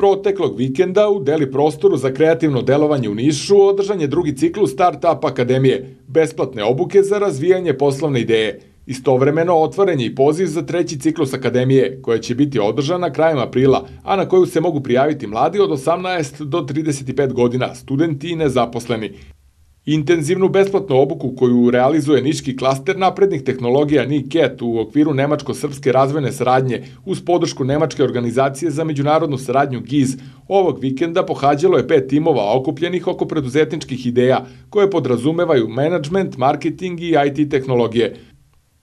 Proteklog vikenda u deli prostoru za kreativno delovanje u Nišu održan je drugi ciklus Startup Akademije, besplatne obuke za razvijanje poslovne ideje. Istovremeno otvoren je i poziv za treći ciklus Akademije, koja će biti održana krajem aprila, a na koju se mogu prijaviti mladi od 18 do 35 godina, studenti i nezaposleni. Intenzivnu besplatnu obuku koju realizuje Niški klaster naprednih tehnologija NICAT u okviru Nemačko-srpske razvojne saradnje uz podršku Nemačke organizacije za međunarodnu saradnju GIZ ovog vikenda pohađalo je pet timova okupljenih oko preduzetničkih ideja koje podrazumevaju management, marketing i IT tehnologije –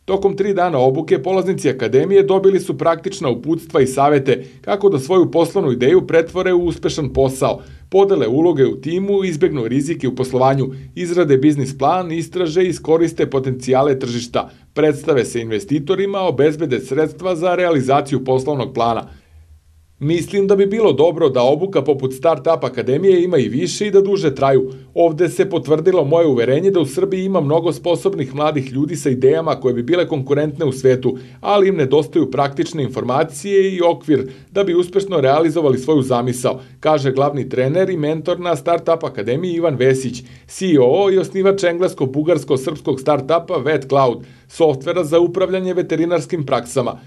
Tokom tri dana obuke polaznici akademije dobili su praktična uputstva i savete kako da svoju poslovnu ideju pretvore u uspešan posao, podele uloge u timu, izbegnu rizike u poslovanju, izrade biznis plan, istraže i iskoriste potencijale tržišta, predstave se investitorima, obezbede sredstva za realizaciju poslovnog plana – Mislim da bi bilo dobro da obuka poput Startup Akademije ima i više i da duže traju. Ovde se potvrdilo moje uverenje da u Srbiji ima mnogo sposobnih mladih ljudi sa idejama koje bi bile konkurentne u svetu, ali im nedostaju praktične informacije i okvir da bi uspešno realizovali svoju zamisao, kaže glavni trener i mentor na Startup Akademiji Ivan Vesić, CEO i osnivač englesko-bugarsko-srpskog startupa VetCloud, softvera za upravljanje veterinarskim praksama.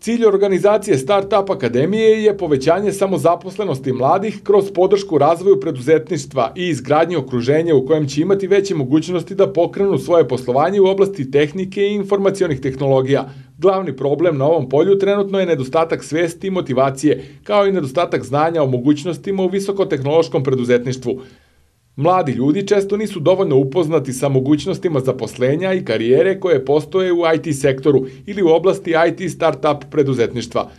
Cilj organizacije Startup Akademije je povećanje samozaposlenosti mladih kroz podršku razvoju preduzetništva i izgradnje okruženja u kojem će imati veće mogućnosti da pokrenu svoje poslovanje u oblasti tehnike i informacionih tehnologija. Glavni problem na ovom polju trenutno je nedostatak svesti i motivacije, kao i nedostatak znanja o mogućnostima u visokotehnološkom preduzetništvu. Mladi ljudi često nisu dovoljno upoznati sa mogućnostima zaposlenja i karijere koje postoje u IT sektoru ili u oblasti IT startup preduzetništva.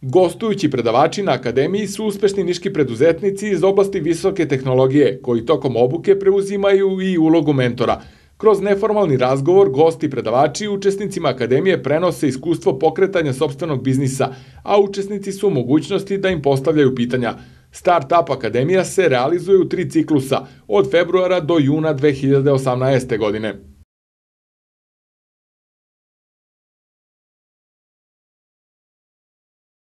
Gostujući predavači na akademiji su uspešni niški preduzetnici iz oblasti visoke tehnologije, koji tokom obuke preuzimaju i ulogu mentora. Kroz neformalni razgovor, gosti predavači učesnicima akademije prenose iskustvo pokretanja sobstvenog biznisa, a učesnici su u mogućnosti da im postavljaju pitanja – Startup Akademija se realizuje u tri ciklusa, od februara do juna 2018. godine.